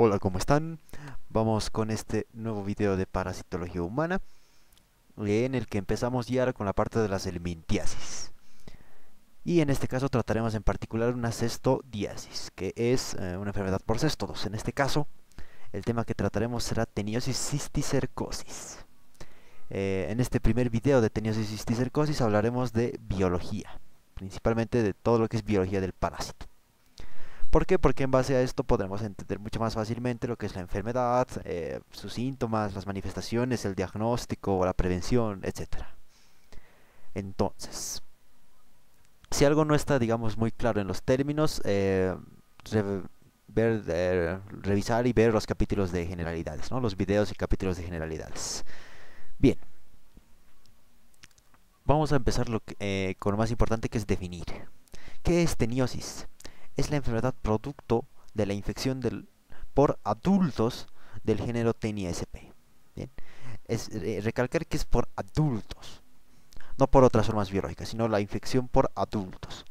Hola, ¿cómo están? Vamos con este nuevo video de parasitología humana en el que empezamos ya con la parte de la helmintiasis. Y en este caso trataremos en particular una cestodiasis, que es eh, una enfermedad por céstodos. En este caso, el tema que trataremos será teniosis cisticercosis. Eh, en este primer video de teniosis cisticercosis hablaremos de biología, principalmente de todo lo que es biología del parásito. ¿Por qué? Porque en base a esto podremos entender mucho más fácilmente lo que es la enfermedad, eh, sus síntomas, las manifestaciones, el diagnóstico, la prevención, etc. Entonces, si algo no está, digamos, muy claro en los términos, eh, eh, revisar y ver los capítulos de generalidades, ¿no? los videos y capítulos de generalidades. Bien, vamos a empezar con lo más importante que es definir. ¿Qué es teniosis? Es la enfermedad producto de la infección del, por adultos del género Tenia sp. Es eh, recalcar que es por adultos, no por otras formas biológicas, sino la infección por adultos,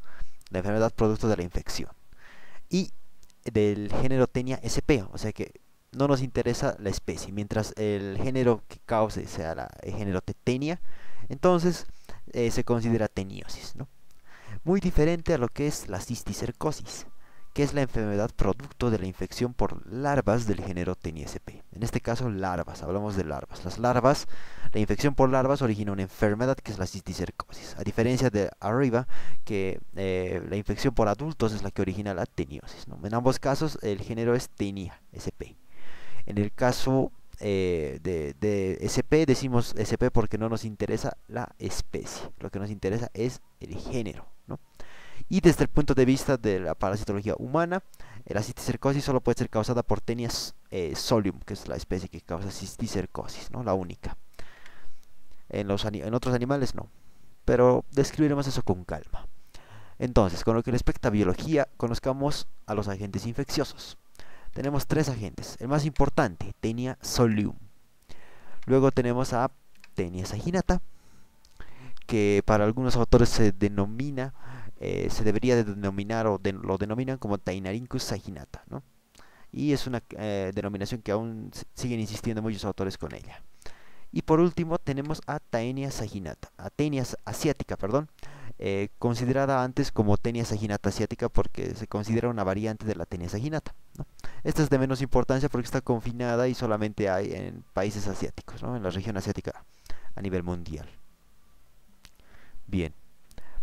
la enfermedad producto de la infección. Y del género Tenia sp, o sea que no nos interesa la especie, mientras el género que cause sea el género Tenia, entonces eh, se considera teniosis, ¿no? Muy diferente a lo que es la cisticercosis, que es la enfermedad producto de la infección por larvas del género TNSP. En este caso, larvas, hablamos de larvas. Las larvas, la infección por larvas origina una enfermedad que es la cisticercosis, a diferencia de arriba, que eh, la infección por adultos es la que origina la teniosis. En ambos casos, el género es Tenia SP. En el caso eh, de, SP decimos SP porque no nos interesa la especie, lo que nos interesa es el género. Y desde el punto de vista de la parasitología humana, la cisticercosis solo puede ser causada por Tenia eh, solium, que es la especie que causa cisticercosis, ¿no? la única. En, los, en otros animales no, pero describiremos eso con calma. Entonces, con lo que respecta a biología, conozcamos a los agentes infecciosos. Tenemos tres agentes. El más importante, Tenia solium. Luego tenemos a Tenia saginata, que para algunos autores se denomina eh, se debería de denominar o lo denominan como Tainarincus saginata, ¿no? Y es una eh, denominación que aún siguen insistiendo muchos autores con ella. Y por último tenemos a Taenia saginata, a Taenia asiática, perdón, eh, considerada antes como Taenia saginata asiática porque se considera una variante de la Taenia saginata. Esta es de menos importancia porque está confinada y solamente hay en países asiáticos, ¿no? en la región asiática a nivel mundial. Bien,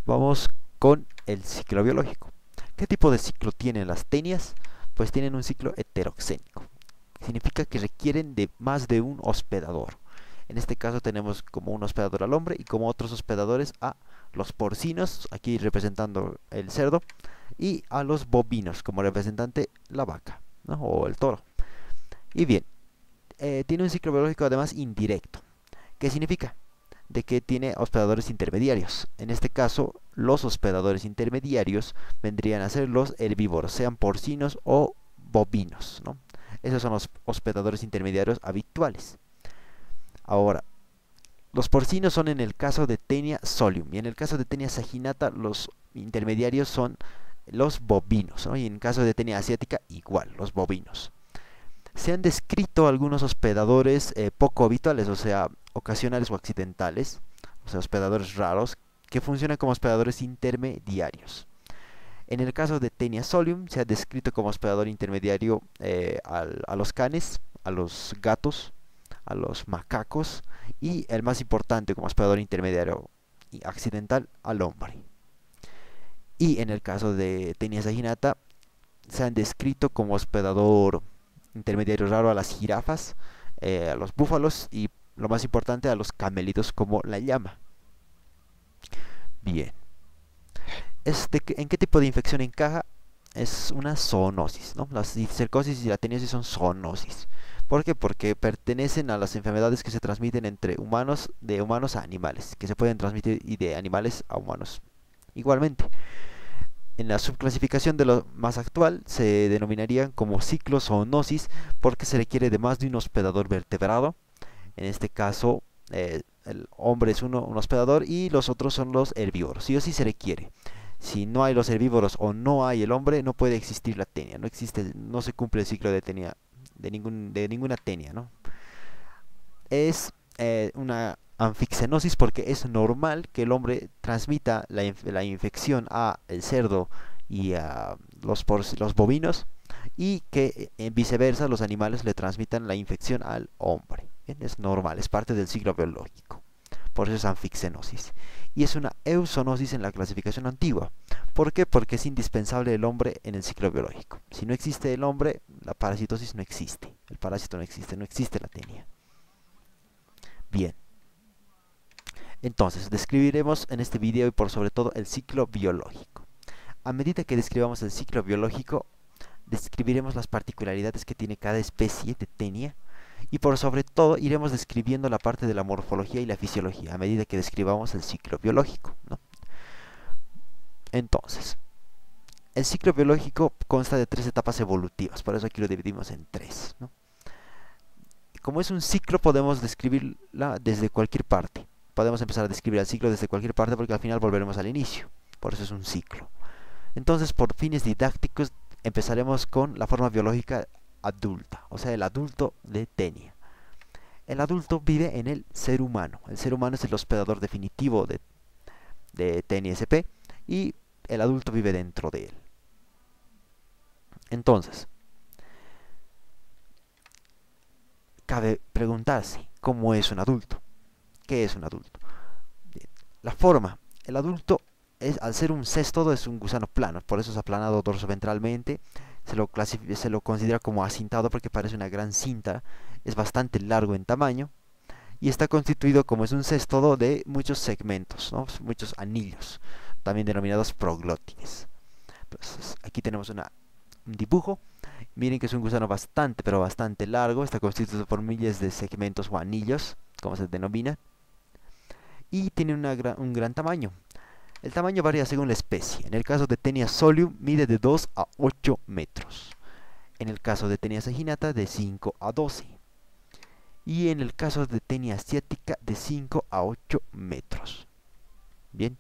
vamos con el ciclo biológico. ¿Qué tipo de ciclo tienen las tenias? Pues tienen un ciclo heteroxénico. Significa que requieren de más de un hospedador. En este caso tenemos como un hospedador al hombre y como otros hospedadores a los porcinos, aquí representando el cerdo, y a los bovinos como representante la vaca o el toro. Y bien, eh, tiene un ciclo biológico además indirecto. ¿Qué significa? De que tiene hospedadores intermediarios. En este caso, los hospedadores intermediarios vendrían a ser los herbívoros, sean porcinos o bovinos. ¿no? Esos son los hospedadores intermediarios habituales. Ahora, los porcinos son en el caso de Tenia solium y en el caso de Tenia saginata los intermediarios son los bovinos y en el caso de Tenia asiática igual, los bovinos. Se han descrito algunos hospedadores eh, poco habituales, o sea, ocasionales o accidentales, o sea, hospedadores raros, que funcionan como hospedadores intermediarios. En el caso de Tenia solium, se ha descrito como hospedador intermediario eh, a los canes, a los gatos, a los macacos y el más importante como hospedador intermediario y accidental al hombre. Y en el caso de Tenia saginata, se han descrito como hospedador intermediario raro a las jirafas, eh, a los búfalos y lo más importante a los camelitos como la llama. Bien. Este, ¿En qué tipo de infección encaja? Es una zoonosis, ¿no? Las cercosis y la teniosis son zoonosis. ¿Por qué? Porque pertenecen a las enfermedades que se transmiten entre humanos, de humanos a animales, que se pueden transmitir y de animales a humanos. Igualmente, en la subclasificación de lo más actual se denominarían como ciclozoonosis porque se requiere de más de un hospedador vertebrado en este caso, eh, el hombre es uno, un hospedador y los otros son los herbívoros. Sí o sí se requiere. Si no hay los herbívoros o no hay el hombre, no puede existir la tenia. No existe, no se cumple el ciclo de tenia de, ningún, de ninguna tenia, ¿no? Es eh, una anfixenosis porque es normal que el hombre transmita la, la infección a el cerdo y a los, los bovinos y que en eh, viceversa los animales le transmitan la infección al hombre. Es normal, es parte del ciclo biológico. Por eso es anfixenosis. Y es una eusonosis en la clasificación antigua. ¿Por qué? Porque es indispensable el hombre en el ciclo biológico. Si no existe el hombre, la parasitosis no existe. El parásito no existe, no existe la tenia. Bien. Entonces, describiremos en este video y por sobre todo el ciclo biológico. A medida que describamos el ciclo biológico, describiremos las particularidades que tiene cada especie de tenia y por sobre todo iremos describiendo la parte de la morfología y la fisiología a medida que describamos el ciclo biológico. Entonces, el ciclo biológico consta de tres etapas evolutivas, por eso aquí lo dividimos en tres. Como es un ciclo, podemos describirla desde cualquier parte podemos empezar a describir el ciclo desde cualquier parte porque al final volveremos al inicio. Por eso es un ciclo. Entonces, por fines didácticos, empezaremos con la forma biológica adulta, o sea, el adulto de Tenia. El adulto vive en el ser humano. El ser humano es el hospedador definitivo de, de Tenia y el adulto vive dentro de él. Entonces, cabe preguntarse, ¿cómo es un adulto? ¿Qué es un adulto? La forma. El adulto, es, al ser un céstodo, es un gusano plano, por eso es aplanado dorsoventralmente. Se lo, se lo considera como acintado porque parece una gran cinta. Es bastante largo en tamaño. Y está constituido, como es un céstodo, de muchos segmentos, muchos anillos, también denominados proglótides. Entonces, aquí tenemos un dibujo. Miren que es un gusano bastante, pero bastante largo. Está constituido por miles de segmentos o anillos, como se denomina y tiene un gran tamaño. El tamaño varía según la especie. En el caso de Tenia solium mide de 2 a 8 metros. En el caso de Tenia saginata de 5 a 12. Y en el caso de Tenia asiática de 5 a 8 metros. Bien.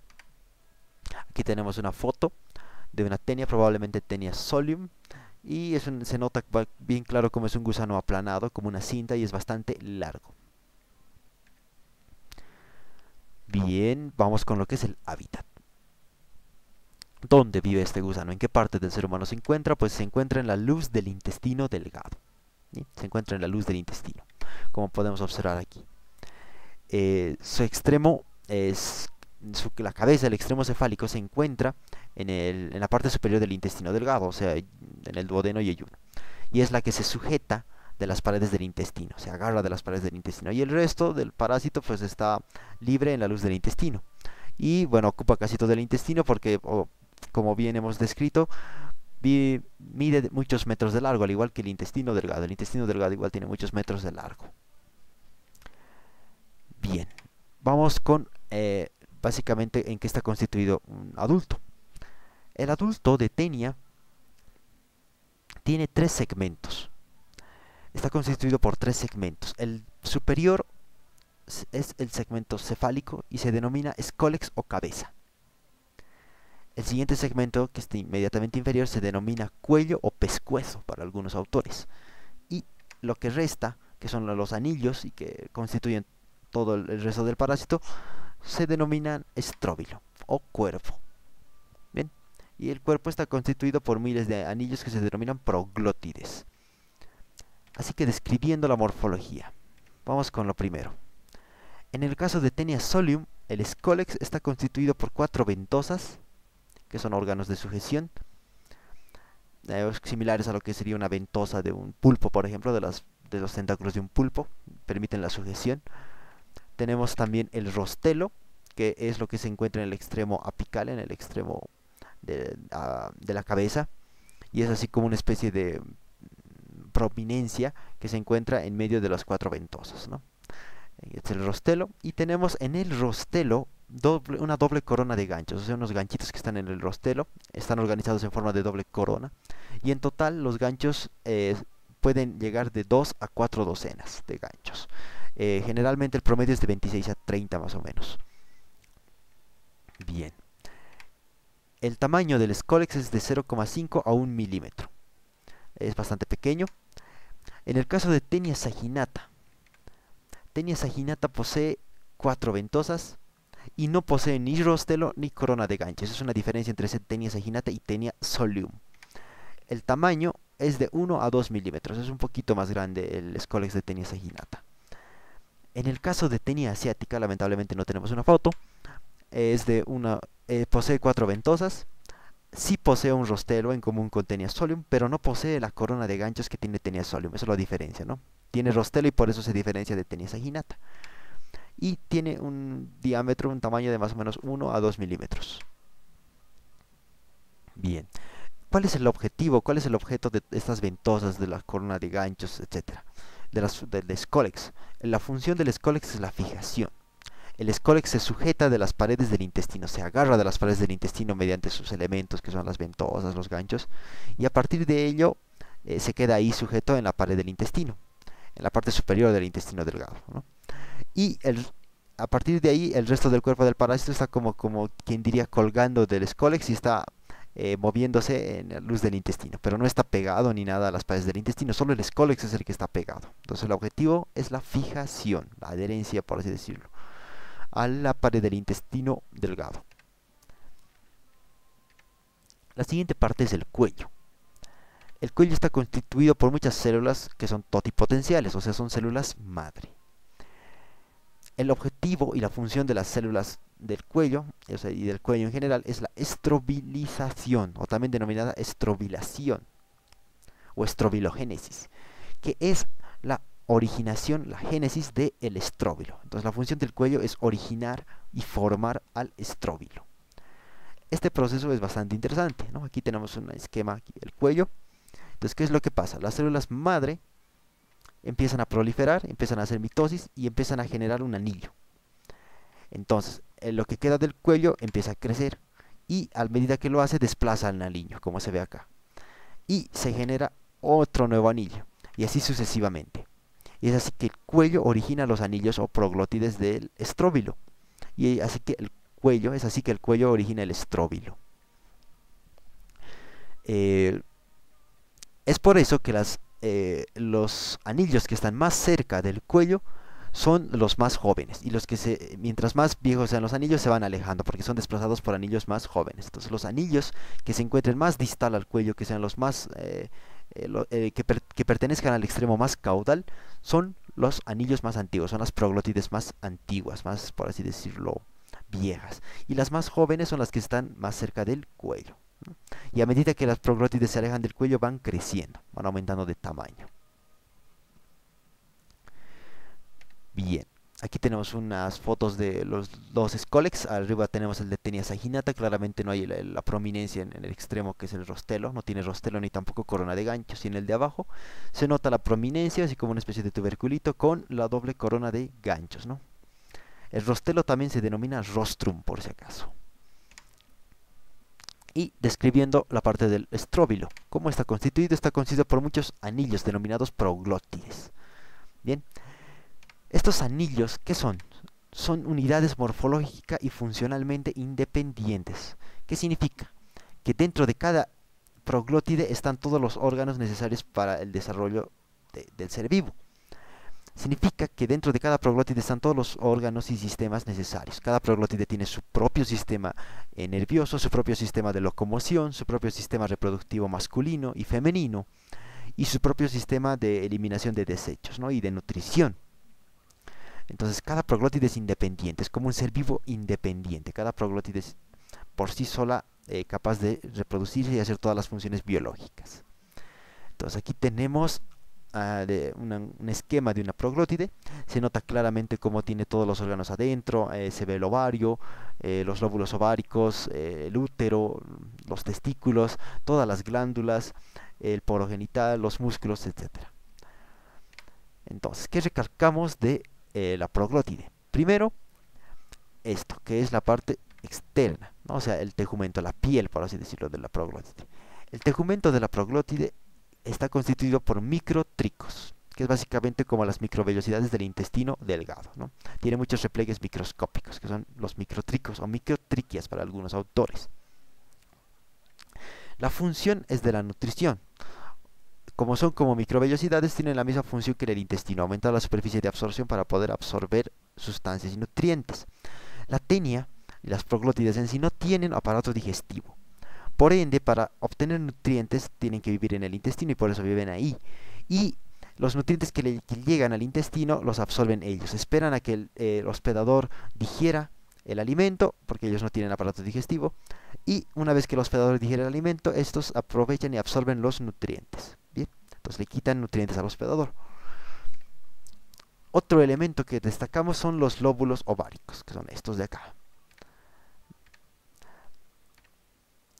Aquí tenemos una foto de una tenia, probablemente Tenia solium. Y se nota bien claro como es un gusano aplanado, como una cinta y es bastante largo. Bien, vamos con lo que es el hábitat. ¿Dónde vive este gusano? ¿En qué parte del ser humano se encuentra? Pues se encuentra en la luz del intestino delgado. Se encuentra en la luz del intestino, como podemos observar aquí. Eh, su extremo es la cabeza, el extremo cefálico, se encuentra en, en, la parte superior del intestino delgado, o sea, en el duodeno y el Y es la que se sujeta de las paredes del intestino, se agarra de las paredes del intestino y el resto del parásito pues está libre en la luz del intestino. Y bueno ocupa casi todo el intestino porque como bien hemos descrito mide muchos metros de largo al igual que el intestino delgado. El intestino delgado igual tiene muchos metros de largo. Bien vamos con eh, básicamente en qué está constituido un adulto. El adulto de tenia tiene tres segmentos está constituido por tres segmentos. El superior es el segmento cefálico y se denomina escólex o cabeza. El siguiente segmento, que está inmediatamente inferior, se denomina cuello o pescuezo para algunos autores. Y lo que resta, que son los anillos y que constituyen todo el resto del parásito, se denominan estróbilo o cuerpo. Bien, y el cuerpo está constituido por miles de anillos que se denominan proglótides. Así que describiendo la morfología. Vamos con lo primero. En el caso de Tenia solium, el scolex está constituido por cuatro ventosas, que son órganos de sujeción, eh, similares a lo que sería una ventosa de un pulpo, por ejemplo, de, de los tentáculos de un pulpo, permiten la sujeción. Tenemos también el rostelo, que es lo que se encuentra en el extremo apical, en el extremo de, ah, de la cabeza, y es así como una especie de prominencia que se encuentra en medio de las cuatro ventosas. ¿no? Es el rostelo. Y tenemos en el rostelo una doble corona de ganchos, o sea, unos ganchitos que están en el rostelo, están organizados en forma de doble corona. Y en total los ganchos eh, pueden llegar de 2 a 4 docenas de ganchos. Eh, generalmente el promedio es de 26 a 30 más o menos. Bien. El tamaño del Scolex es de 0,5 a 1 milímetro. Es bastante pequeño En el caso de Tenia saginata, Tenia saginata posee cuatro ventosas y no posee ni rostelo ni corona de ganchos. Es una diferencia entre Tenia saginata y Tenia solium. El tamaño es de 1 a 2 milímetros, es un poquito más grande el Scolex de Tenia saginata. En el caso de Tenia asiática, lamentablemente no tenemos una foto, es de una, eh, posee cuatro ventosas, sí posee un rostelo en común con Tenia solium, pero no posee la corona de ganchos que tiene Tenia solium, eso es la diferencia, ¿no? Tiene rostelo y por eso se diferencia de Tenia saginata. Y tiene un diámetro, un tamaño de más o menos 1 a 2 milímetros. Bien. ¿Cuál es el objetivo? ¿Cuál es el objeto de estas ventosas de la corona de ganchos, etcétera? De las, del Scolex. La función del Scolex es la fijación. El Scolex se sujeta de las paredes del intestino, se agarra de las paredes del intestino mediante sus elementos que son las ventosas, los ganchos, y a partir de ello eh, se queda ahí sujeto en la pared del intestino, en la parte superior del intestino delgado. Y a partir de ahí el resto del cuerpo del parásito está como, como quien diría colgando del Scolex y está eh, moviéndose en la luz del intestino, pero no está pegado ni nada a las paredes del intestino, solo el escólex es el que está pegado. Entonces el objetivo es la fijación, la adherencia, por así decirlo, a la pared del intestino delgado. La siguiente parte es el cuello. El cuello está constituido por muchas células que son totipotenciales, o sea, son células madre. El objetivo y la función de las células del cuello y del cuello en general es la estrobilización o también denominada estrobilación o estrobilogénesis que es la originación, la génesis del estróbilo. Entonces la función del cuello es originar y formar al estróbilo. Este proceso es bastante interesante. ¿no? Aquí tenemos un esquema, aquí, el cuello. Entonces, ¿qué es lo que pasa? Las células madre empiezan a proliferar, empiezan a hacer mitosis y empiezan a generar un anillo. Entonces, eh, lo que queda del cuello empieza a crecer y a medida que lo hace desplaza al anillo, como se ve acá. Y se genera otro nuevo anillo y así sucesivamente. Y es así que el cuello origina los anillos o proglótides del estróbilo. Y así que el cuello, es así que el cuello origina el estróbilo. Es por eso que eh, los anillos que están más cerca del cuello son los más jóvenes y los que se mientras más viejos sean los anillos se van alejando porque son desplazados por anillos más jóvenes entonces los anillos que se encuentren más distal al cuello que sean los más eh, eh, eh, que, que, pertenezcan al extremo más caudal son los anillos más antiguos son las proglótides más antiguas más por así decirlo viejas. Y las más jóvenes son las que están más cerca del cuello y a medida que las proglótides se alejan del cuello van creciendo van aumentando de tamaño. Bien, aquí tenemos unas fotos de los dos Scolex. Arriba tenemos el de Tenia saginata. Claramente no hay la, prominencia en, el extremo que es el rostelo. No tiene rostelo ni tampoco corona de ganchos. Y en el de abajo se nota la prominencia, así como una especie de tuberculito con la doble corona de ganchos. ¿no? El rostelo también se denomina rostrum, por si acaso. Y describiendo la parte del estróbilo. ¿Cómo está constituido? Está constituido por muchos anillos denominados proglótides. Bien, estos anillos, ¿qué son? Son unidades morfológica y funcionalmente independientes. ¿Qué significa? Que dentro de cada proglótide están todos los órganos necesarios para el desarrollo del ser vivo. Significa que dentro de cada proglótide están todos los órganos y sistemas necesarios. Cada proglótide tiene su propio sistema eh, nervioso, su propio sistema de locomoción, su propio sistema reproductivo masculino y femenino, y su propio sistema de eliminación de desechos ¿no? y de nutrición. Entonces cada proglótide es independiente, es como un ser vivo independiente. Cada proglótide es por sí sola eh, capaz de reproducirse y hacer todas las funciones biológicas. Entonces aquí tenemos ah, un esquema de una proglótide. Se nota claramente cómo tiene todos los órganos adentro. Eh, se ve el ovario, eh, los lóbulos ováricos, el útero, los testículos, todas las glándulas, el poro genital, los músculos, etc. Entonces, ¿qué recalcamos de eh, la proglótide. Primero, esto, que es la parte externa, o sea, el tegumento, la piel, por así decirlo, de la proglótide. El tegumento de la proglótide está constituido por microtricos, que es básicamente como las microvellosidades del intestino delgado. ¿no? Tiene muchos repliegues microscópicos, que son los microtricos o microtriquias para algunos autores. La función es de la nutrición. Como son como microvellosidades, tienen la misma función que el intestino, aumentar la superficie de absorción para poder absorber sustancias y nutrientes. La tenia y las proglótides en sí no tienen aparato digestivo. Por ende, para obtener nutrientes tienen que vivir en el intestino y por eso viven ahí. Y los nutrientes que, le, llegan al intestino los absorben ellos. Esperan a que el, eh, el hospedador digiera el alimento, porque ellos no tienen aparato digestivo, y una vez que el hospedador digiere el alimento, estos aprovechan y absorben los nutrientes. Entonces le quitan nutrientes al hospedador. Otro elemento que destacamos son los lóbulos ováricos, que son estos de acá.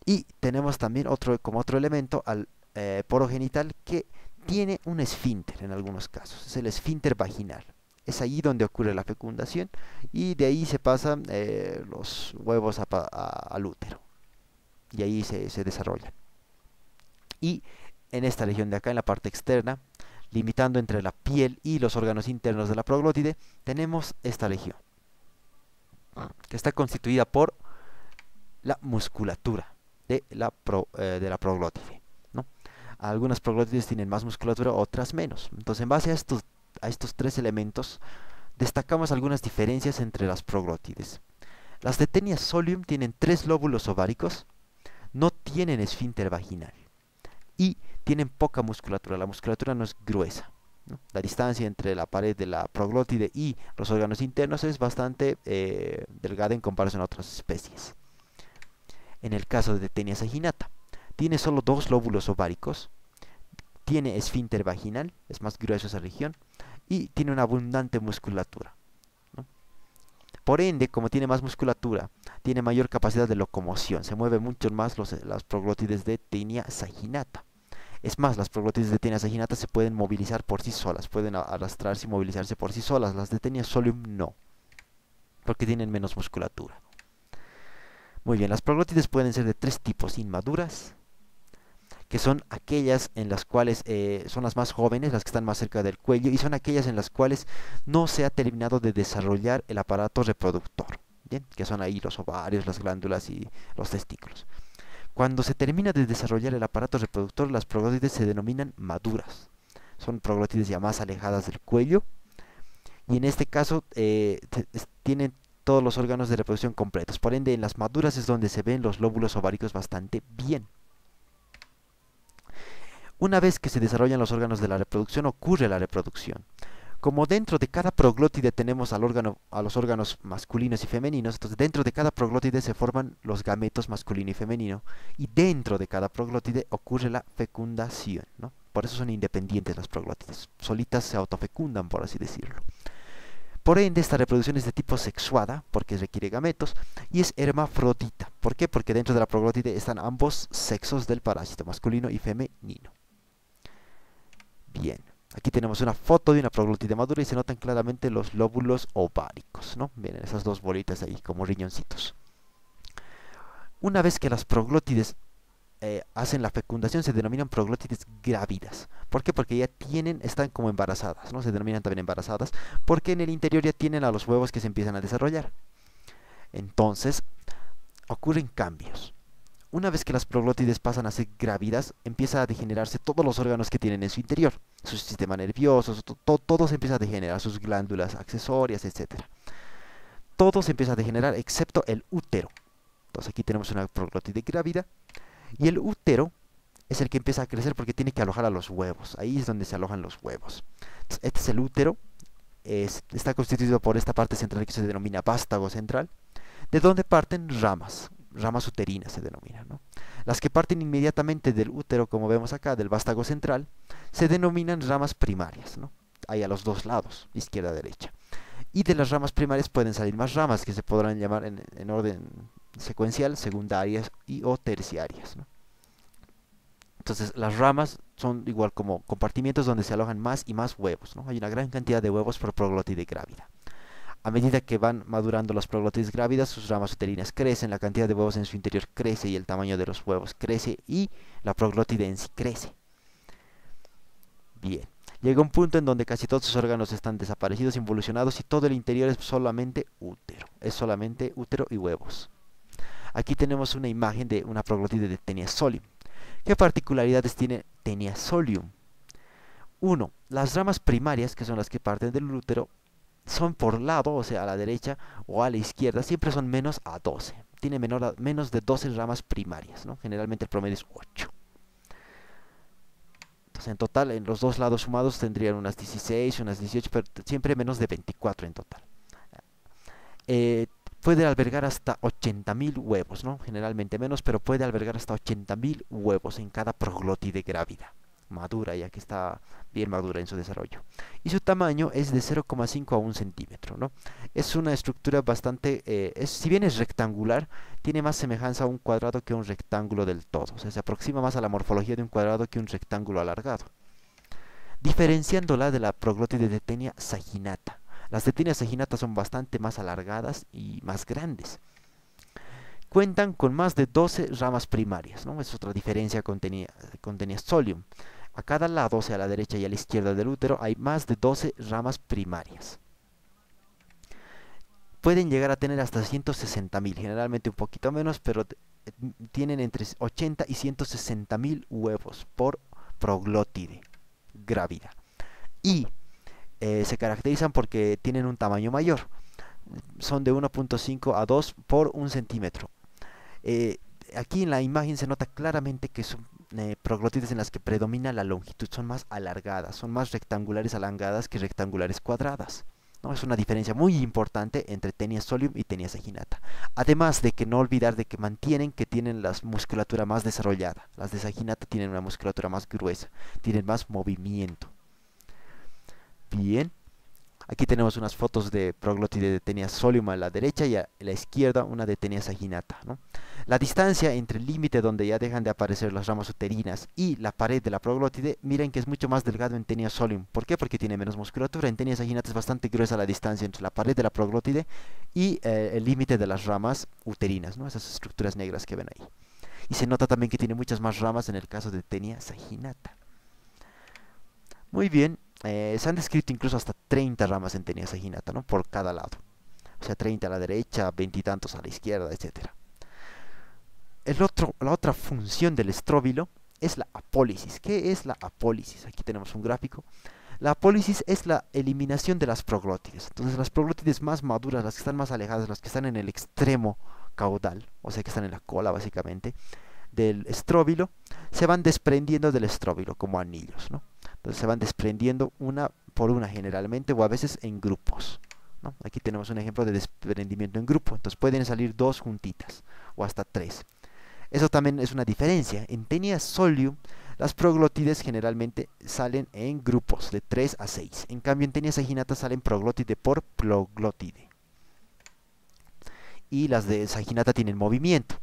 Y tenemos también otro, como otro elemento al eh, poro genital que tiene un esfínter en algunos casos, es el esfínter vaginal. Es allí donde ocurre la fecundación y de ahí se pasan eh, los huevos al útero y ahí se, se desarrollan. Y en esta región de acá, en la parte externa, limitando entre la piel y los órganos internos de la proglótide, tenemos esta región, que está constituida por la musculatura de la, eh, proglótide. ¿no? Algunas proglótides tienen más musculatura, otras menos. Entonces, en base a estos, tres elementos, destacamos algunas diferencias entre las proglótides. Las de Tenia solium tienen tres lóbulos ováricos, no tienen esfínter vaginal y tienen poca musculatura. La musculatura no es gruesa. La distancia entre la pared de la proglótide y los órganos internos es bastante eh, delgada en comparación a otras especies. En el caso de Tenia saginata, tiene solo dos lóbulos ováricos, tiene esfínter vaginal, es más grueso esa región, y tiene una abundante musculatura. Por ende, como tiene más musculatura, tiene mayor capacidad de locomoción, se mueve mucho más los, las proglótides de Tenia saginata. Es más, las proglótides de Tenia saginata se pueden movilizar por sí solas, pueden arrastrarse y movilizarse por sí solas. Las de Tenia solium no, porque tienen menos musculatura. Muy bien, las proglótides pueden ser de tres tipos, inmaduras, que son aquellas en las cuales eh, son las más jóvenes, las que están más cerca del cuello, y son aquellas en las cuales no se ha terminado de desarrollar el aparato reproductor, ¿bien? que son ahí los ovarios, las glándulas y los testículos. Cuando se termina de desarrollar el aparato reproductor, las proglótides se denominan maduras. Son proglótides ya más alejadas del cuello, y en este caso eh, tienen todos los órganos de reproducción completos. Por ende, en las maduras es donde se ven los lóbulos ováricos bastante bien. Una vez que se desarrollan los órganos de la reproducción, ocurre la reproducción. Como dentro de cada proglótide tenemos al órgano, a los órganos masculinos y femeninos, entonces dentro de cada proglótide se forman los gametos masculino y femenino, y dentro de cada proglótide ocurre la fecundación. Por eso son independientes las proglótides, solitas se autofecundan, por así decirlo. Por ende, esta reproducción es de tipo sexuada, porque requiere gametos, y es hermafrodita. ¿Por qué? Porque dentro de la proglótide están ambos sexos del parásito, masculino y femenino. Bien, aquí tenemos una foto de una proglótide madura y se notan claramente los lóbulos ováricos, ¿no? Vienen esas dos bolitas ahí como riñoncitos. Una vez que las proglótides eh, hacen la fecundación se denominan proglótides grávidas. ¿Por qué? Porque ya tienen, están como embarazadas, ¿no? Se denominan también embarazadas, porque en el interior ya tienen a los huevos que se empiezan a desarrollar. Entonces, ocurren cambios. Una vez que las proglótides pasan a ser grávidas, empieza a degenerarse todos los órganos que tienen en su interior. Su sistema nervioso, todo se empieza a degenerar, sus glándulas accesorias, etc. Todo se empieza a degenerar excepto el útero. Entonces aquí tenemos una proglótide grávida. Y el útero es el que empieza a crecer porque tiene que alojar a los huevos. Ahí es donde se alojan los huevos. este es el útero. está constituido por esta parte central que se denomina vástago central, de donde parten ramas ramas uterinas se denominan. ¿no? Las que parten inmediatamente del útero, como vemos acá, del vástago central, se denominan ramas primarias. Hay a los dos lados, izquierda-derecha. Y de las ramas primarias pueden salir más ramas que se podrán llamar en, orden secuencial, secundarias y o terciarias. Entonces las ramas son igual como compartimientos donde se alojan más y más huevos. Hay una gran cantidad de huevos por proglótide grávida. A medida que van madurando las proglótides grávidas, sus ramas uterinas crecen, la cantidad de huevos en su interior crece y el tamaño de los huevos crece y la proglótide en sí crece. Bien, llega un punto en donde casi todos sus órganos están desaparecidos, involucionados y todo el interior es solamente útero, es solamente útero y huevos. Aquí tenemos una imagen de una proglótide de Teniasolium. ¿Qué particularidades tiene Teniasolium? 1. Las ramas primarias, que son las que parten del útero, son por lado, o sea, a la derecha o a la izquierda, siempre son menos a 12. Tiene menor menos de 12 ramas primarias, ¿no? Generalmente el promedio es 8. Entonces, en total, en los dos lados sumados tendrían unas 16, unas 18, pero siempre menos de 24 en total. Eh, puede albergar hasta 80.000 huevos, ¿no? Generalmente menos, pero puede albergar hasta 80.000 huevos en cada proglótide grávida madura, ya que está bien madura en su desarrollo. Y su tamaño es de 0,5 a 1 centímetro. ¿no? Es una estructura bastante, eh, es, si bien es rectangular, tiene más semejanza a un cuadrado que a un rectángulo del todo. O sea, se aproxima más a la morfología de un cuadrado que un rectángulo alargado. Diferenciándola de la proglótide de tenia saginata. Las tetenias saginatas son bastante más alargadas y más grandes cuentan con más de 12 ramas primarias, ¿no? Es otra diferencia con, tenia, con solium. A cada lado, o sea, a la derecha y a la izquierda del útero, hay más de 12 ramas primarias. Pueden llegar a tener hasta 160.000, generalmente un poquito menos, pero eh, tienen entre 80 y 160.000 huevos por proglótide grávida. Y eh, se caracterizan porque tienen un tamaño mayor. Son de 1.5 a 2 por 1 centímetro. Eh, aquí en la imagen se nota claramente que son eh, en las que predomina la longitud, son más alargadas, son más rectangulares alargadas que rectangulares cuadradas. ¿no? Es una diferencia muy importante entre tenia solium y tenia saginata. Además de que no olvidar de que mantienen que tienen la musculatura más desarrollada. Las de saginata tienen una musculatura más gruesa, tienen más movimiento. Bien. Aquí tenemos unas fotos de proglótide de tenia solium a la derecha y a la izquierda una de tenia saginata. La distancia entre el límite donde ya dejan de aparecer las ramas uterinas y la pared de la proglótide, miren que es mucho más delgado en tenia solium. ¿Por qué? Porque tiene menos musculatura. En tenia saginata es bastante gruesa la distancia entre la pared de la proglótide y eh, el límite de las ramas uterinas, ¿no? esas estructuras negras que ven ahí. Y se nota también que tiene muchas más ramas en el caso de tenia saginata. Muy bien, eh, se han descrito incluso hasta 30 ramas en tenia saginata, ¿no? Por cada lado. O sea, 30 a la derecha, 20 y tantos a la izquierda, etc. El otro, la otra función del estróbilo es la apólisis. ¿Qué es la apólisis? Aquí tenemos un gráfico. La apólisis es la eliminación de las proglótides. Entonces las proglótides más maduras, las que están más alejadas, las que están en el extremo caudal, o sea que están en la cola básicamente, del estróbilo, se van desprendiendo del estróbilo como anillos. ¿no? Entonces se van desprendiendo una por una generalmente o a veces en grupos. Aquí tenemos un ejemplo de desprendimiento en grupo. Entonces pueden salir dos juntitas o hasta tres. Eso también es una diferencia. En Tenia solium las proglótides generalmente salen en grupos de 3 a 6. En cambio en Tenia saginata salen proglótide por proglótide. Y las de saginata tienen movimiento.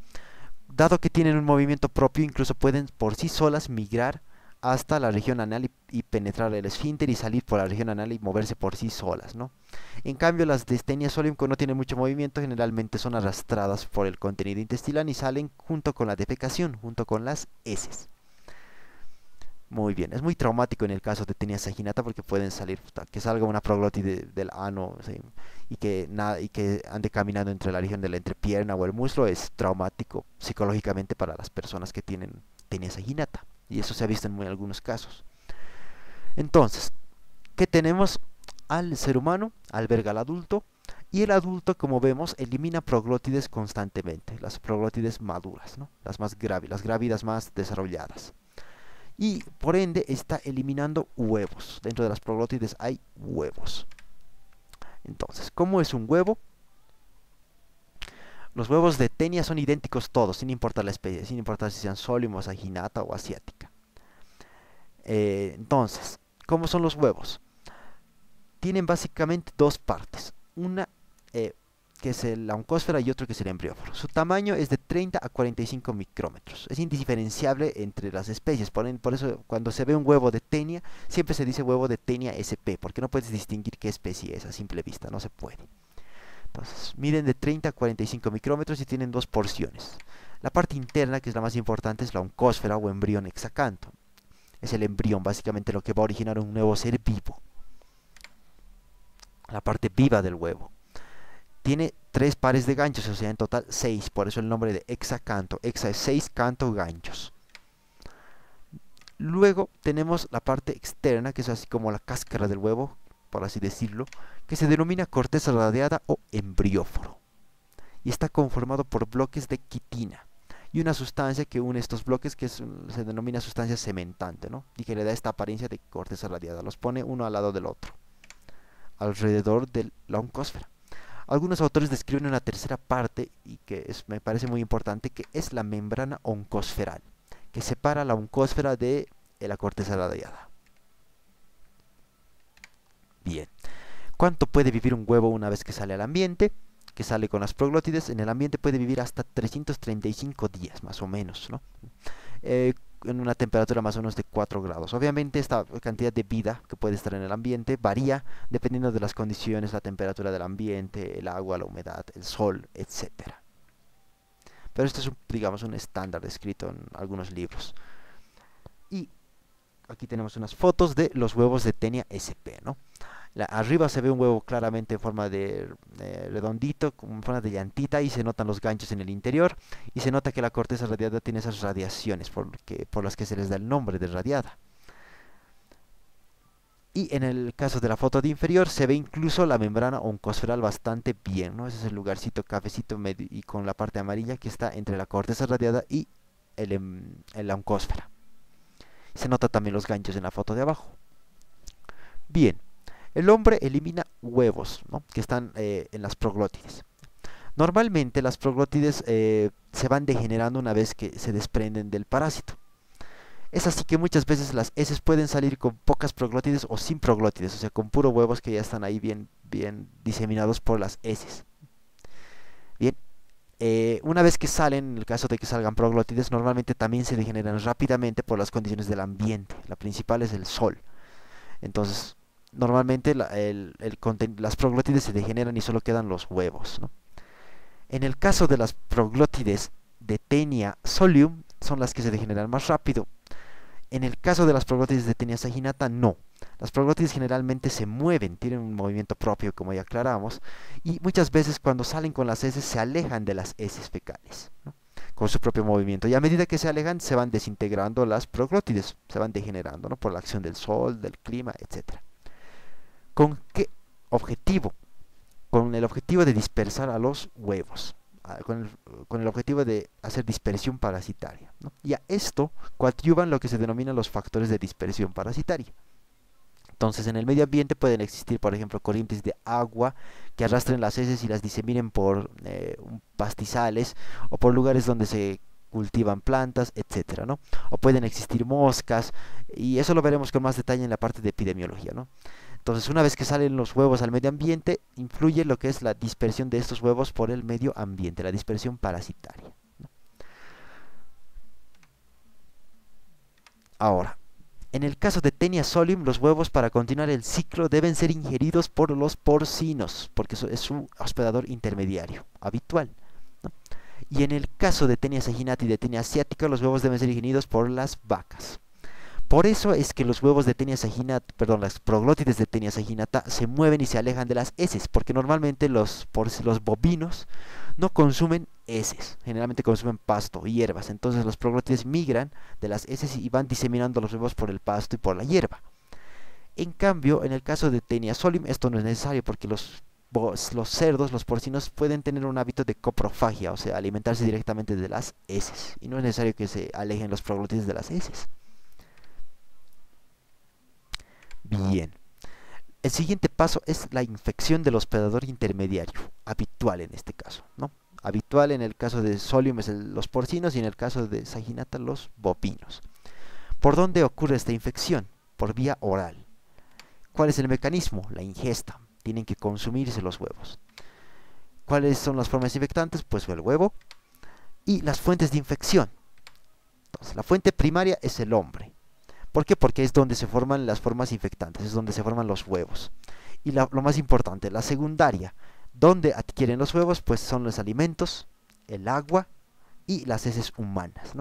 Dado que tienen un movimiento propio, incluso pueden por sí solas migrar hasta la región anal y, penetrar el esfínter y salir por la región anal y moverse por sí solas, ¿no? En cambio, las destenias solium no tienen mucho movimiento, generalmente son arrastradas por el contenido intestinal y salen junto con la defecación, junto con las heces. Muy bien, es muy traumático en el caso de tenia saginata porque pueden salir, que salga una proglótide del ano y, que nada, y que ande caminando entre la región de la entrepierna o el muslo, es traumático psicológicamente para las personas que tienen tenia saginata. Y eso se ha visto en algunos casos. Entonces, ¿qué tenemos? Al ser humano alberga al adulto y el adulto, como vemos, elimina proglótides constantemente, las proglótides maduras, las más graves, las grávidas más desarrolladas. Y por ende está eliminando huevos. Dentro de las proglótides hay huevos. Entonces, ¿cómo es un huevo? Los huevos de tenia son idénticos todos, sin importar la especie, sin importar si sean sólimos, aginata o asiática. Eh, entonces, ¿cómo son los huevos? Tienen básicamente dos partes. Una eh, que es la oncósfera y otro que es el embrióforo. Su tamaño es de 30 a 45 micrómetros. Es indiferenciable entre las especies. Por, por, eso cuando se ve un huevo de tenia, siempre se dice huevo de tenia SP, porque no puedes distinguir qué especie es a simple vista, no se puede. Miden de 30 a 45 micrómetros y tienen dos porciones. La parte interna, que es la más importante, es la oncósfera o embrión hexacanto. Es el embrión, básicamente lo que va a originar un nuevo ser vivo. La parte viva del huevo. Tiene tres pares de ganchos, o sea, en total seis. Por eso el nombre de hexacanto. Hexa es seis canto ganchos. Luego tenemos la parte externa, que es así como la cáscara del huevo, por así decirlo, que se denomina corteza radiada o embrióforo. Y está conformado por bloques de quitina y una sustancia que une estos bloques que se denomina sustancia cementante, ¿no? Y que le da esta apariencia de corteza radiada. Los pone uno al lado del otro, alrededor de la oncósfera. Algunos autores describen una tercera parte y que me parece muy importante, que es la membrana oncosferal, que separa la oncósfera de la corteza radiada. Bien, ¿cuánto puede vivir un huevo una vez que sale al ambiente? Que sale con las proglótides, en el ambiente puede vivir hasta 335 días, más o menos, ¿no? Eh, en una temperatura más o menos de 4 grados. Obviamente esta cantidad de vida que puede estar en el ambiente varía dependiendo de las condiciones, la temperatura del ambiente, el agua, la humedad, el sol, etc. Pero esto es, un, digamos, un estándar descrito en algunos libros. Y aquí tenemos unas fotos de los huevos de Tenia SP, ¿no? Arriba se ve un huevo claramente en forma de redondito, en forma de llantita y se notan los ganchos en el interior y se nota que la corteza radiada tiene esas radiaciones por, por las que se les da el nombre de radiada. Y en el caso de la foto de inferior se ve incluso la membrana oncosferal bastante bien, ¿no? Ese es el lugarcito cafecito medio y con la parte amarilla que está entre la corteza radiada y el, em, la oncósfera. Se nota también los ganchos en la foto de abajo. Bien, el hombre elimina huevos que están eh, en las proglótides. Normalmente las proglótides eh, se van degenerando una vez que se desprenden del parásito. Es así que muchas veces las heces pueden salir con pocas proglótides o sin proglótides, o sea, con puro huevos que ya están ahí bien, bien diseminados por las heces. Bien, eh, una vez que salen, en el caso de que salgan proglótides, normalmente también se degeneran rápidamente por las condiciones del ambiente. La principal es el sol. Entonces, normalmente las proglótides se degeneran y solo quedan los huevos. En el caso de las proglótides de Tenia solium, son las que se degeneran más rápido. En el caso de las proglótides de Tenia saginata, no. Las proglótides generalmente se mueven, tienen un movimiento propio, como ya aclaramos, y muchas veces cuando salen con las heces se alejan de las heces fecales, con su propio movimiento. Y a medida que se alejan, se van desintegrando las proglótides, se van degenerando por la acción del sol, del clima, etc. ¿Con qué objetivo? Con el objetivo de dispersar a los huevos, con el, objetivo de hacer dispersión parasitaria. Y a esto coadyuvan lo que se denominan los factores de dispersión parasitaria. Entonces, en el medio ambiente pueden existir, por ejemplo, corrientes de agua que arrastren las heces y las diseminen por eh, pastizales o por lugares donde se cultivan plantas, etcétera, ¿no? O pueden existir moscas, y eso lo veremos con más detalle en la parte de epidemiología, ¿no? Entonces, una vez que salen los huevos al medio ambiente, influye lo que es la dispersión de estos huevos por el medio ambiente, la dispersión parasitaria. Ahora, en el caso de Tenia solium, los huevos para continuar el ciclo deben ser ingeridos por los porcinos, porque es su hospedador intermediario habitual. Y en el caso de Tenia saginata y de Tenia asiática, los huevos deben ser ingeridos por las vacas. Por eso es que los huevos de Tenia saginata, perdón, las proglótides de Tenia saginata se mueven y se alejan de las heces, porque normalmente los, bovinos no consumen heces, generalmente consumen pasto y hierbas, entonces los proglótides migran de las heces y van diseminando los huevos por el pasto y por la hierba. En cambio, en el caso de Tenia solim, esto no es necesario porque los, los cerdos, los porcinos, pueden tener un hábito de coprofagia, o sea, alimentarse directamente de las heces, y no es necesario que se alejen los proglótides de las heces. Bien. El siguiente paso es la infección del hospedador intermediario, habitual en este caso, ¿no? Habitual en el caso de Solium es los porcinos y en el caso de Saginata los bovinos. ¿Por dónde ocurre esta infección? Por vía oral. ¿Cuál es el mecanismo? La ingesta. Tienen que consumirse los huevos. ¿Cuáles son las formas infectantes? Pues el huevo y las fuentes de infección. La fuente primaria es el hombre. ¿Por qué? Porque es donde se forman las formas infectantes, es donde se forman los huevos. Y lo más importante, la secundaria, donde adquieren los huevos, pues son los alimentos, el agua y las heces humanas.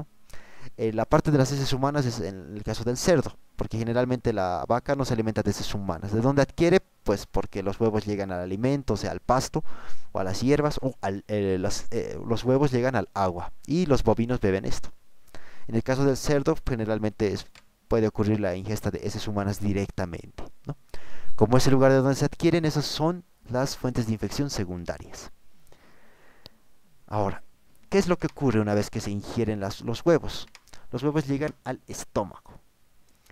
Eh, la parte de las heces humanas es en el caso del cerdo, porque generalmente la vaca no se alimenta de heces humanas. ¿De dónde adquiere? Pues porque los huevos llegan al alimento, o sea, al pasto o a las hierbas, o eh, eh, los huevos llegan al agua y los bovinos beben esto. En el caso del cerdo, generalmente es puede ocurrir la ingesta de heces humanas directamente. Como es el lugar de donde se adquieren, esas son las fuentes de infección secundarias. Ahora, ¿qué es lo que ocurre una vez que se ingieren los huevos? Los huevos llegan al estómago.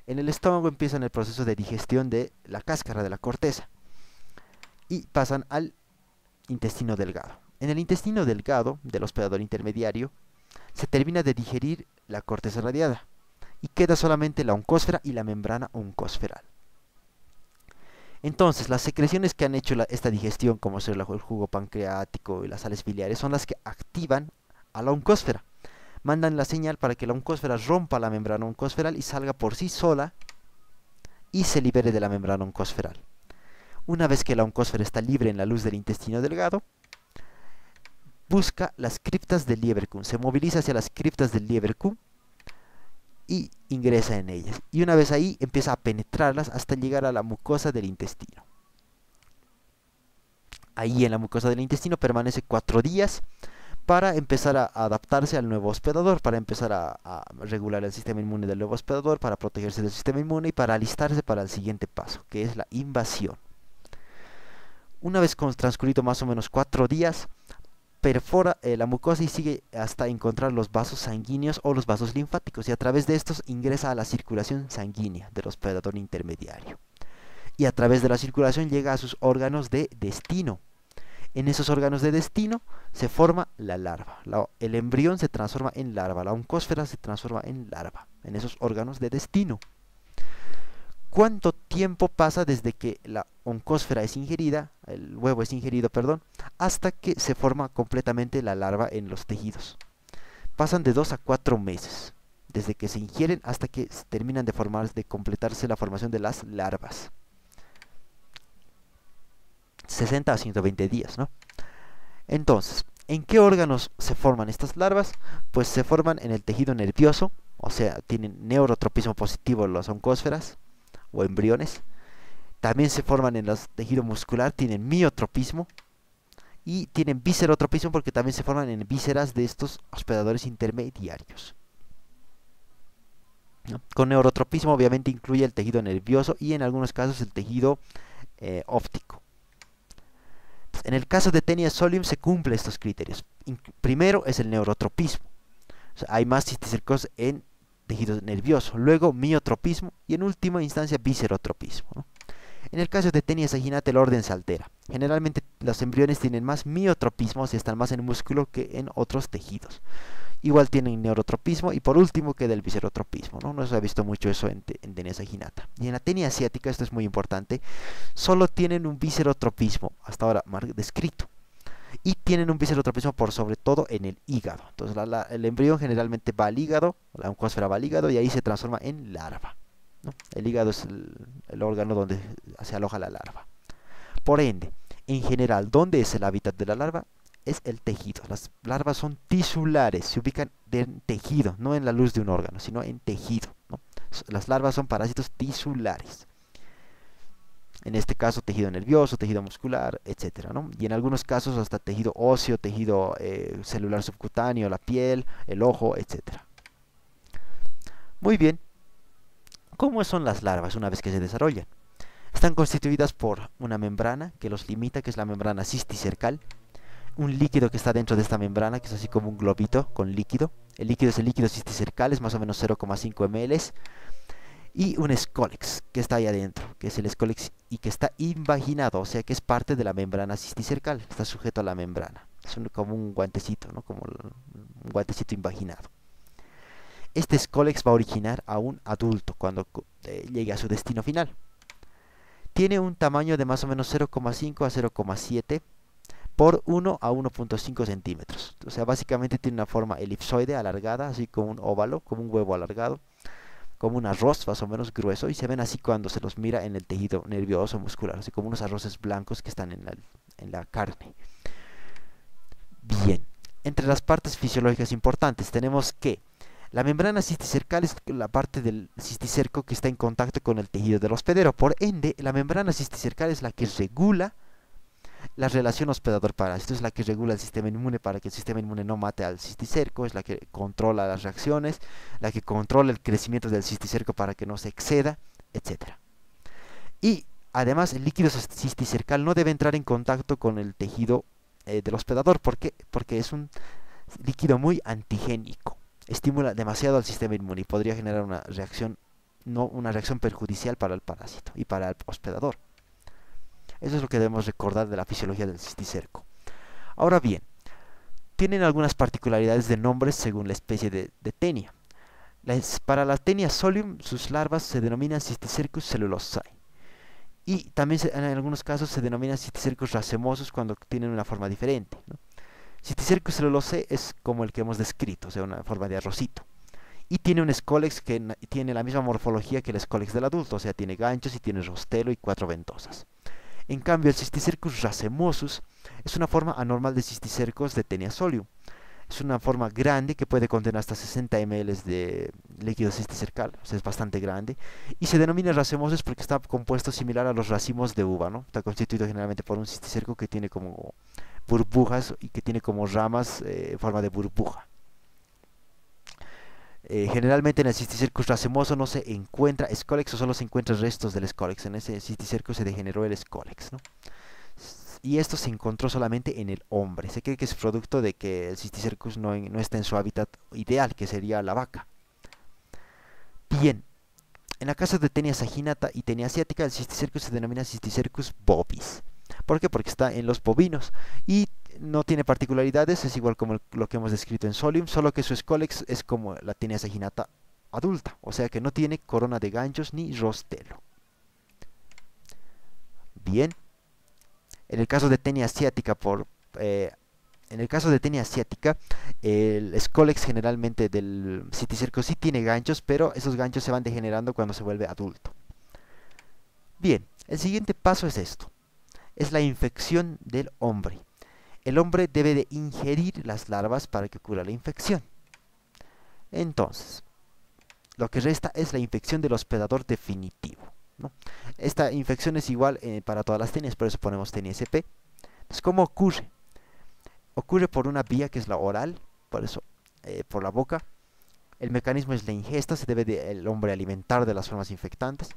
En el estómago empiezan el proceso de digestión de la cáscara de la corteza y pasan al intestino delgado. En el intestino delgado del hospedador intermediario se termina de digerir la corteza radiada y queda solamente la oncósfera y la membrana oncosferal. Entonces, las secreciones que han hecho esta digestión, como ser el jugo pancreático y las sales biliares, son las que activan a la oncósfera. Mandan la señal para que la oncósfera rompa la membrana oncosferal y salga por sí sola y se libere de la membrana oncosferal. Una vez que la oncósfera está libre en la luz del intestino delgado, busca las criptas del Lieberkühn, se moviliza hacia las criptas del Lieberkühn y ingresa en ellas. Y una vez ahí empieza a penetrarlas hasta llegar a la mucosa del intestino. Ahí en la mucosa del intestino permanece cuatro días para empezar a adaptarse al nuevo hospedador, para empezar a, a, regular el sistema inmune del nuevo hospedador, para protegerse del sistema inmune y para alistarse para el siguiente paso, que es la invasión. Una vez transcurrido más o menos cuatro días, perfora eh, la mucosa y sigue hasta encontrar los vasos sanguíneos o los vasos linfáticos y a través de estos ingresa a la circulación sanguínea del hospedador intermediario. Y a través de la circulación llega a sus órganos de destino. En esos órganos de destino se forma la larva. el embrión se transforma en larva, la oncósfera se transforma en larva, en esos órganos de destino. ¿Cuánto tiempo pasa desde que la oncósfera es ingerida, el huevo es ingerido, perdón, hasta que se forma completamente la larva en los tejidos? Pasan de 2 a 4 meses, desde que se ingieren hasta que terminan de formarse, de completarse la formación de las larvas. 60 a 120 días, ¿no? Entonces, ¿en qué órganos se forman estas larvas? Pues se forman en el tejido nervioso, o sea, tienen neurotropismo positivo las oncósferas, o embriones. También se forman en el tejido muscular, tienen miotropismo y tienen viscerotropismo porque también se forman en vísceras de estos hospedadores intermediarios. Con neurotropismo obviamente incluye el tejido nervioso y en algunos casos el tejido eh, óptico. En el caso de Tenia solium se cumplen estos criterios. primero es el neurotropismo. hay más cisticercosis en tejido nervioso, luego miotropismo y en última instancia viscerotropismo. En el caso de tenia saginata el orden se altera. Generalmente los embriones tienen más miotropismo, si están más en músculo que en otros tejidos. Igual tienen neurotropismo y por último queda el viscerotropismo. ¿no? no se ha visto mucho eso en, en tenia saginata. Y en la tenia asiática, esto es muy importante, solo tienen un viscerotropismo, hasta ahora descrito y tienen un viscerotropismo por sobre todo en el hígado. Entonces el embrión generalmente va al hígado, la oncósfera va al hígado y ahí se transforma en larva. El hígado es el, órgano donde se aloja la larva. Por ende, en general, ¿dónde es el hábitat de la larva? Es el tejido. Las larvas son tisulares, se ubican en tejido, no en la luz de un órgano, sino en tejido. Las larvas son parásitos tisulares en este caso tejido nervioso, tejido muscular, etcétera, Y en algunos casos hasta tejido óseo, tejido eh, celular subcutáneo, la piel, el ojo, etcétera. Muy bien. ¿Cómo son las larvas una vez que se desarrollan? Están constituidas por una membrana que los limita, que es la membrana cisticercal, un líquido que está dentro de esta membrana, que es así como un globito con líquido. El líquido es el líquido cisticercal, es más o menos 0,5 ml y un escólex que está ahí adentro, que es el escólex y que está invaginado, o sea que es parte de la membrana cisticercal, está sujeto a la membrana. Es como un guantecito, ¿no? Como un guantecito invaginado. Este escólex va a originar a un adulto cuando eh, llegue a su destino final. Tiene un tamaño de más o menos 0,5 a 0,7 por 1 a 1.5 centímetros. O sea, básicamente tiene una forma elipsoide alargada, así como un óvalo, como un huevo alargado como un arroz más o menos grueso y se ven así cuando se los mira en el tejido nervioso muscular, así como unos arroces blancos que están en la, en la carne. Bien, entre las partes fisiológicas importantes tenemos que la membrana cisticercal es la parte del cisticerco que está en contacto con el tejido del hospedero. Por ende, la membrana cisticercal es la que regula la relación hospedador-parásito es la que regula el sistema inmune para que el sistema inmune no mate al cisticerco, es la que controla las reacciones, la que controla el crecimiento del cisticerco para que no se exceda, etc. Y además el líquido cisticercal no debe entrar en contacto con el tejido eh, del hospedador. Porque es un líquido muy antigénico. Estimula demasiado al sistema inmune y podría generar una reacción, no, una reacción perjudicial para el parásito y para el hospedador. Eso es lo que debemos recordar de la fisiología del cisticerco. Ahora bien, tienen algunas particularidades de nombres según la especie de, tenia. para la tenia solium, sus larvas se denominan Cisticercus cellulosae. Y también en algunos casos se denominan Cisticercus racemosos cuando tienen una forma diferente. Cisticercus cellulosae es como el que hemos descrito, o sea, una forma de arrocito. Y tiene un escólex que tiene la misma morfología que el escólex del adulto, o sea, tiene ganchos y tiene rostelo y cuatro ventosas. En cambio, el Cisticercus racemosus es una forma anormal de Cisticercus de Tenia solium. Es una forma grande que puede contener hasta 60 ml de líquido cisticercal, o sea, es bastante grande. Y se denomina racemosus porque está compuesto similar a los racimos de uva, ¿no? Está constituido generalmente por un cisticerco que tiene como burbujas y que tiene como ramas eh, en forma de burbuja. Eh, generalmente en el cisticercus racemoso no se encuentra escólex o solo se encuentran restos del escólex. En ese cisticerco se degeneró el escólex. ¿no? Y esto se encontró solamente en el hombre. Se cree que es producto de que el cisticercus no, no está en su hábitat ideal, que sería la vaca. Bien, en la casa de Tenia saginata y Tenia asiática, el cisticercus se denomina cisticercus bovis. ¿Por qué? Porque está en los bovinos y no tiene particularidades, es igual como lo que hemos descrito en Solium, solo que su escólex es como la Tinea saginata adulta, o sea que no tiene corona de ganchos ni rostelo. Bien, en el caso de tenia asiática, por, eh, en el caso de tenia asiática, el generalmente del citicerco sí tiene ganchos, pero esos ganchos se van degenerando cuando se vuelve adulto. Bien, el siguiente paso es esto, es la infección del hombre el hombre debe de ingerir las larvas para que ocurra la infección. Entonces, lo que resta es la infección del hospedador definitivo. Esta infección es igual eh, para todas las tenias, por eso ponemos TNSP. Entonces, ¿cómo ocurre? Ocurre por una vía que es la oral, por eso eh, por la boca. El mecanismo es la ingesta, se debe el hombre alimentar de las formas infectantes.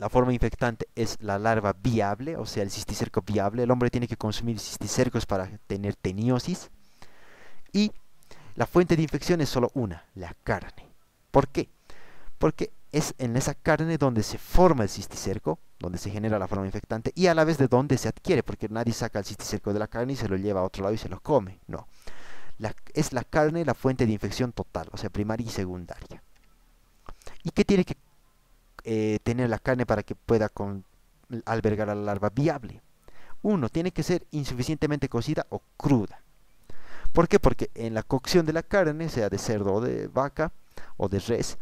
La forma infectante es la larva viable, o sea, el cisticerco viable. El hombre tiene que consumir cisticercos para tener teniosis. Y la fuente de infección es solo una, la carne. ¿Por qué? Porque es en esa carne donde se forma el cisticerco, donde se genera la forma infectante, y a la vez de donde se adquiere, porque nadie saca el cisticerco de la carne y se lo lleva a otro lado y se lo come. No. es la carne la fuente de infección total, o sea, primaria y secundaria. ¿Y qué tiene que eh, tener la carne para que pueda albergar a la larva viable. Uno, tiene que ser insuficientemente cocida o cruda. ¿Por qué? Porque en la cocción de la carne, sea de cerdo o de vaca o de res,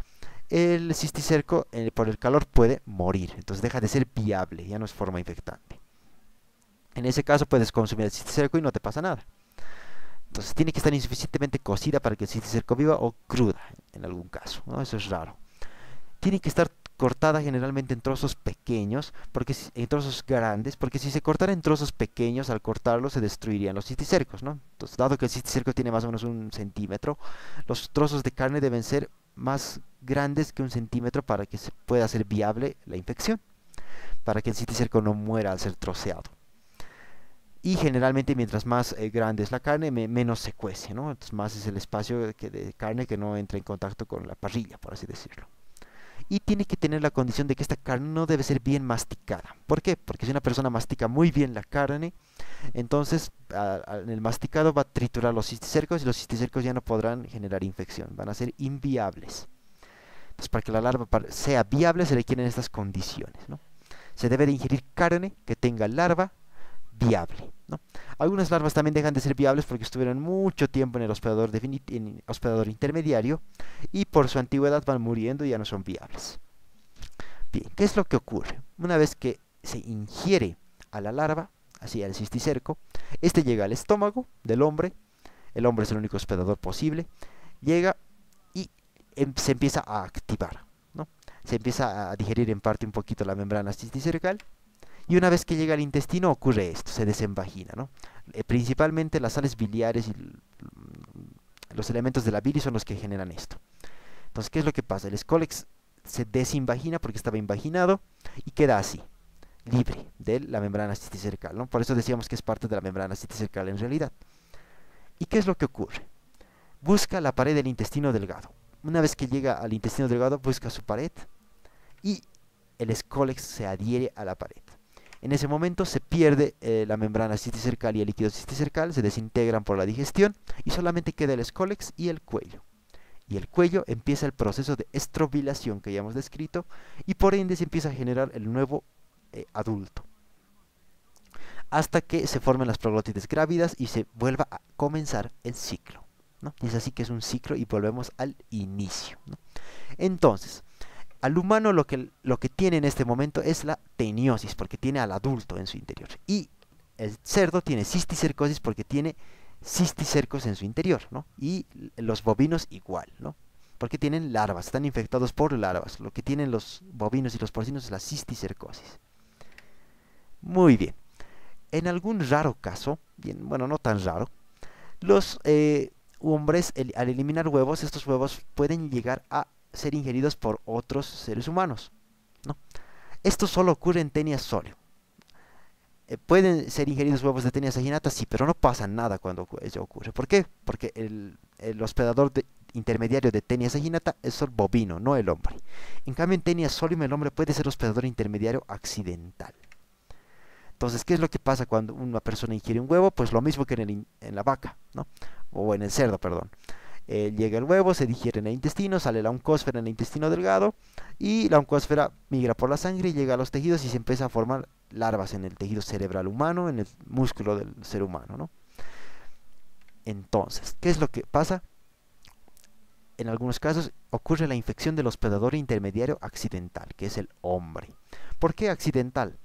el cisticerco eh, por el calor puede morir. Entonces deja de ser viable, ya no es forma infectante. En ese caso puedes consumir el cisticerco y no te pasa nada. Entonces tiene que estar insuficientemente cocida para que el cisticerco viva o cruda en algún caso. Eso es raro. Tiene que estar cortada generalmente en trozos pequeños, porque en trozos grandes, porque si se cortara en trozos pequeños, al cortarlo se destruirían los cisticercos, ¿no? Dado que el cisticerco tiene más o menos un centímetro, los trozos de carne deben ser más grandes que un centímetro para que se pueda hacer viable la infección, para que el cisticerco no muera al ser troceado. Y generalmente mientras más eh, grande es la carne, menos se cuece, ¿no? Entonces más es el espacio de carne que no entra en contacto con la parrilla, por así decirlo y tiene que tener la condición de que esta carne no debe ser bien masticada. ¿Por qué? Porque si una persona mastica muy bien la carne, entonces en el masticado va a triturar los cisticercos y los cisticercos ya no podrán generar infección, van a ser inviables. Entonces para que la larva sea viable se requieren estas condiciones. ¿no? Se debe de ingerir carne que tenga larva viable. Algunas larvas también dejan de ser viables porque estuvieron mucho tiempo en el hospedador, en hospedador intermediario y por su antigüedad van muriendo y ya no son viables. Bien, ¿qué es lo que ocurre? Una vez que se ingiere a la larva, así al cisticerco, este llega al estómago del hombre, el hombre es el único hospedador posible, llega y em, se empieza a activar, ¿no? Se empieza a digerir en parte un poquito la membrana cisticercal Y una vez que llega al intestino ocurre esto, se desinvagina, ¿no? Eh, principalmente las sales biliares y los elementos de la bilis son los que generan esto. Entonces, ¿qué es lo que pasa? El escólex se desinvagina porque estaba invaginado y queda así, libre de la membrana cisticercal, ¿no? Por eso decíamos que es parte de la membrana cisticercal en realidad. ¿Y qué es lo que ocurre? Busca la pared del intestino delgado. Una vez que llega al intestino delgado, busca su pared y el escólex se adhiere a la pared. En ese momento se pierde eh, la membrana cisticercal y el líquido cisticercal, se desintegran por la digestión y solamente queda el escólex y el cuello. Y el cuello empieza el proceso de estrobilación que ya hemos descrito y por ende se empieza a generar el nuevo eh, adulto. Hasta que se formen las proglótides grávidas y se vuelva a comenzar el ciclo. ¿no? Es así que es un ciclo y volvemos al inicio. Entonces, al humano lo que, lo que tiene en este momento es la teniosis, porque tiene al adulto en su interior. Y el cerdo tiene cisticercosis porque tiene cisticercos en su interior, ¿no? Y los bovinos igual, ¿no? Porque tienen larvas, están infectados por larvas. Lo que tienen los bovinos y los porcinos es la cisticercosis. Muy bien. En algún raro caso, bien, bueno, no tan raro, los eh, hombres al eliminar huevos, estos huevos pueden llegar a ser ingeridos por otros seres humanos. ¿no? Esto solo ocurre en Tenia solio. Eh, pueden ser ingeridos huevos de Tenia saginata, sí, pero no pasa nada cuando eso ocurre. ¿Por qué? Porque el, hospedador intermediario de Tenia saginata es el bovino, no el hombre. En cambio, en Tenia solium el hombre puede ser hospedador intermediario accidental. Entonces, ¿qué es lo que pasa cuando una persona ingiere un huevo? Pues lo mismo que en, en la vaca, ¿no? O en el cerdo, perdón. Eh, llega el huevo, se digiere en el intestino, sale la oncósfera en el intestino delgado y la oncósfera migra por la sangre y llega a los tejidos y se empieza a formar larvas en el tejido cerebral humano, en el músculo del ser humano. ¿no? Entonces, ¿qué es lo que pasa? En algunos casos ocurre la infección del hospedador intermediario accidental, que es el hombre. ¿Por qué accidental?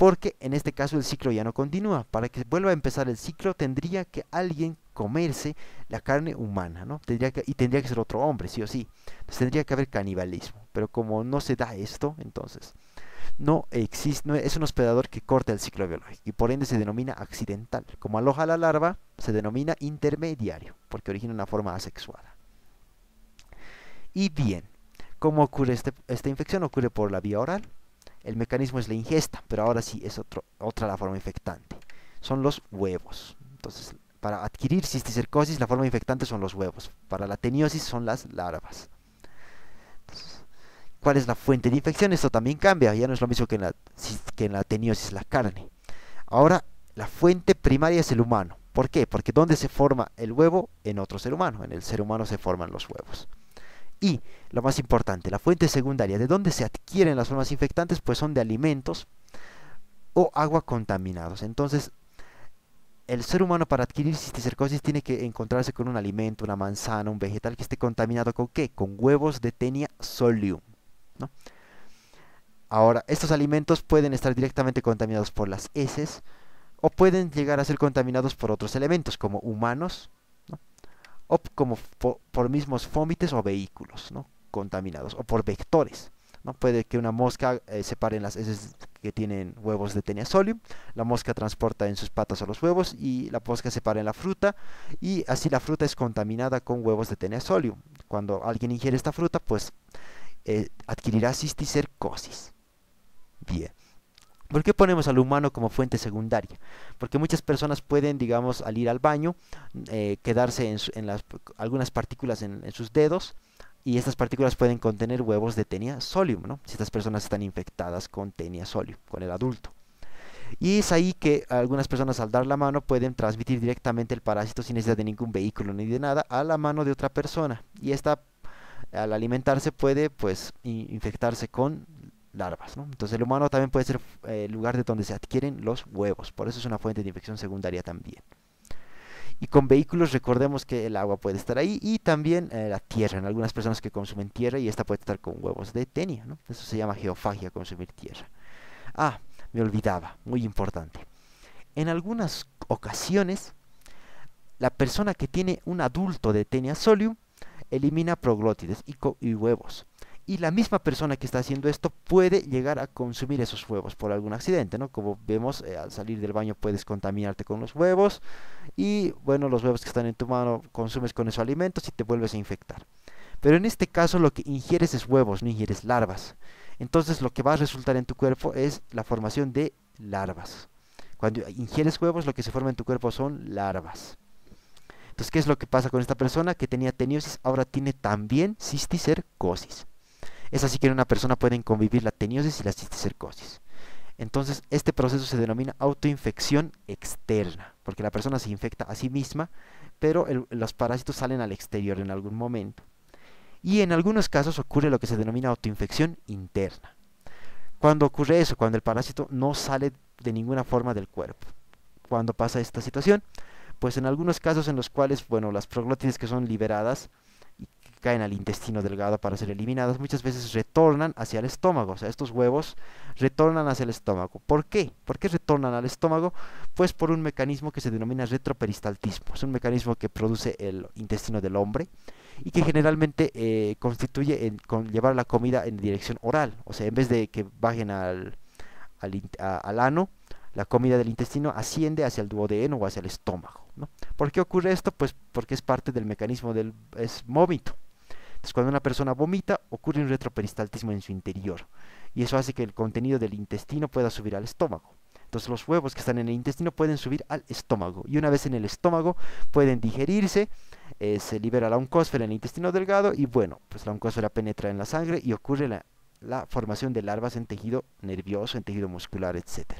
Porque en este caso el ciclo ya no continúa. Para que vuelva a empezar el ciclo tendría que alguien comerse la carne humana, ¿no? Tendría que, y tendría que ser otro hombre, sí o sí. Entonces tendría que haber canibalismo. Pero como no se da esto, entonces no existe, no, es un hospedador que corta el ciclo biológico y por ende se denomina accidental. Como aloja la larva, se denomina intermediario, porque origina una forma asexuada. Y bien, ¿cómo ocurre este, esta infección? Ocurre por la vía oral. El mecanismo es la ingesta, pero ahora sí es otra la forma infectante. Son los huevos. Entonces, para adquirir cisticercosis, la forma infectante son los huevos. Para la teniosis son las larvas. ¿Cuál es la fuente de infección? Esto también cambia. Ya no es lo mismo que en la, que en la teniosis, la carne. Ahora, la fuente primaria es el humano. ¿Por qué? Porque ¿dónde se forma el huevo? En otro ser humano. En el ser humano se forman los huevos. Y, lo más importante, la fuente secundaria, ¿de dónde se adquieren las formas infectantes? Pues son de alimentos o agua contaminados. Entonces, el ser humano para adquirir cisticercosis tiene que encontrarse con un alimento, una manzana, un vegetal que esté contaminado con qué? Con huevos de tenia solium. Ahora, estos alimentos pueden estar directamente contaminados por las heces o pueden llegar a ser contaminados por otros elementos como humanos o como por, mismos fómites o vehículos contaminados o por vectores. ¿no? Puede que una mosca eh, separe las heces que tienen huevos de tenia solium, la mosca transporta en sus patas a los huevos y la mosca se para en la fruta y así la fruta es contaminada con huevos de tenia solium. Cuando alguien ingiere esta fruta, pues eh, adquirirá cisticercosis. Bien. ¿Por qué ponemos al humano como fuente secundaria? Porque muchas personas pueden, digamos, al ir al baño, eh, quedarse en, algunas partículas en, en sus dedos y estas partículas pueden contener huevos de tenia solium, ¿no? Si estas personas están infectadas con tenia solium, con el adulto. Y es ahí que algunas personas al dar la mano pueden transmitir directamente el parásito sin necesidad de ningún vehículo ni de nada a la mano de otra persona. Y esta al alimentarse puede pues infectarse con larvas. ¿no? Entonces el humano también puede ser eh, el lugar de donde se adquieren los huevos. Por eso es una fuente de infección secundaria también. Y con vehículos recordemos que el agua puede estar ahí y también eh, la tierra. En algunas personas que consumen tierra y esta puede estar con huevos de tenia. ¿no? Eso se llama geofagia, consumir tierra. Ah, me olvidaba, muy importante. En algunas ocasiones, la persona que tiene un adulto de tenia solium elimina proglótides y, y huevos. Y la misma persona que está haciendo esto puede llegar a consumir esos huevos por algún accidente, ¿no? Como vemos, eh, al salir del baño puedes contaminarte con los huevos y bueno, los huevos que están en tu mano consumes con esos alimentos y te vuelves a infectar. Pero en este caso lo que ingieres es huevos, no ingieres larvas. Entonces lo que va a resultar en tu cuerpo es la formación de larvas. Cuando ingieres huevos lo que se forma en tu cuerpo son larvas. Entonces, ¿qué es lo que pasa con esta persona que tenía teniosis? Ahora tiene también cisticercosis. Es así que en una persona pueden convivir la teniosis y la cisticercosis. Entonces, este proceso se denomina autoinfección externa, porque la persona se infecta a sí misma, pero los parásitos salen al exterior en algún momento. Y en algunos casos ocurre lo que se denomina autoinfección interna. Cuando ocurre eso, cuando el parásito no sale de ninguna forma del cuerpo. Cuando pasa esta situación, pues en algunos casos en los cuales, bueno, las proglótides que son liberadas caen al intestino delgado para ser eliminadas, muchas veces retornan hacia el estómago. O sea, estos huevos retornan hacia el estómago. ¿Por qué? ¿Por qué retornan al estómago? Pues por un mecanismo que se denomina retroperistaltismo. Es un mecanismo que produce el intestino del hombre y que generalmente eh, constituye en, con llevar la comida en dirección oral. O sea, en vez de que bajen al, al, ano, la comida del intestino asciende hacia el duodeno o hacia el estómago. ¿no? ¿Por qué ocurre esto? Pues porque es parte del mecanismo del es vómito. Entonces, cuando una persona vomita, ocurre un retroperistaltismo en su interior. Y eso hace que el contenido del intestino pueda subir al estómago. Entonces, los huevos que están en el intestino pueden subir al estómago. Y una vez en el estómago, pueden digerirse. Eh, se libera la oncósfera en el intestino delgado. Y bueno, pues la oncósfera penetra en la sangre y ocurre la, la formación de larvas en tejido nervioso, en tejido muscular, etc.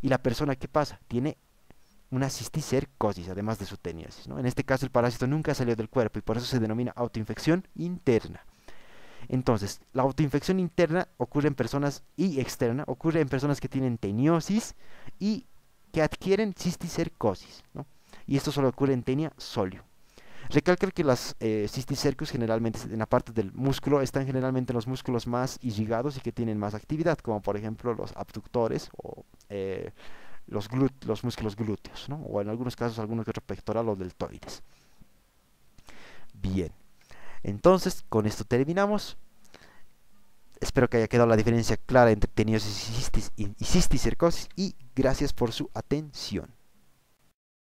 Y la persona, ¿qué pasa? Tiene una cisticercosis, además de su teniosis. ¿no? En este caso el parásito nunca salió del cuerpo y por eso se denomina autoinfección interna. Entonces, la autoinfección interna ocurre en personas y externa ocurre en personas que tienen teniosis y que adquieren cisticercosis. ¿no? Y esto solo ocurre en tenia solio. Recalcar que las eh, generalmente en la parte del músculo están generalmente en los músculos más irrigados y que tienen más actividad, como por ejemplo los abductores o eh, los, los músculos glúteos, ¿no? o en algunos casos algunos que otro pectoral o deltoides. Bien, entonces con esto terminamos. Espero que haya quedado la diferencia clara entre teniosis y cisticercosis y gracias por su atención.